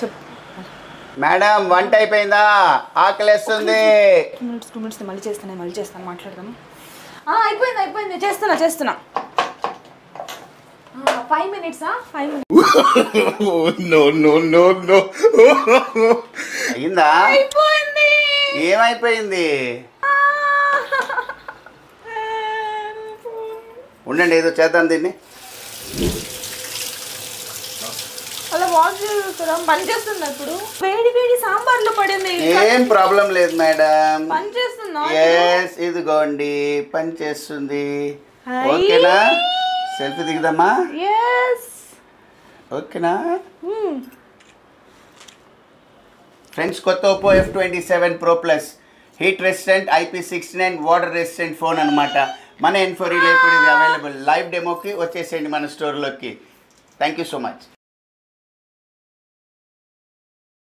చెప్ మేడం వంట అయిపోయిందా? ఆకలేస్తుంది. టూ మినిట్స్ టూ మినిట్స్ మళ్ళీ చేస్తాను మళ్ళీ చేస్తాను మాట్లాడదాము? అయిపోయింది అయిపోయింది. చేస్తున్నా చేస్తున్నా. ఫైవ్ మినిట్సా ఫైవ్ మినిట్స్ అయిందా అయిపోయింది. ఏమైపోయింది? ఉండండి ఏదో చేద్దాం దీన్ని. వాష్ చేస్తున్నా పని చేస్తున్నా ఇప్పుడు వేడి వేడి సాంబార్లో పడింది ఏం ప్రాబ్లం లేదు మేడం. పని చేస్తున్నా ఎస్ ఇదిగోండి పని చేస్తుంది హాయ్. ఓకేనా? సెల్ఫీ దిగుదామా? ఎస్ ఓకేనా? ఫ్రెండ్స్ కొత్త Oppo F twenty seven pro plus heat resistant IP sixty nine water resistant phone అనమాట మన ఎన్ఫోరీలో ఇప్పుడు ఇది అవైలబుల్ లైవ్ డెమోకి వచ్చేసేయండి మన స్టోర్లోకి థ్యాంక్ యూ సో మచ్